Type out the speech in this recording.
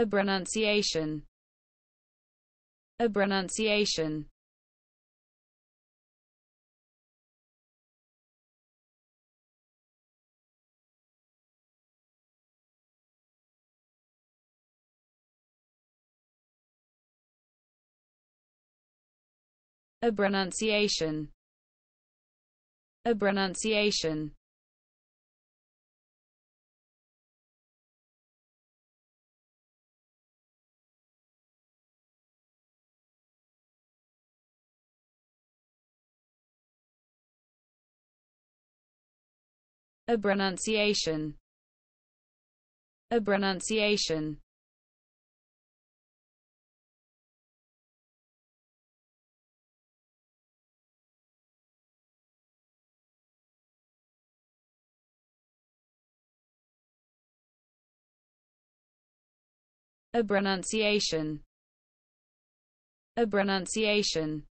a pronunciation, a pronunciation, a pronunciation, a pronunciation. Pronunciation, a pronunciation. a pronunciation, a pronunciation.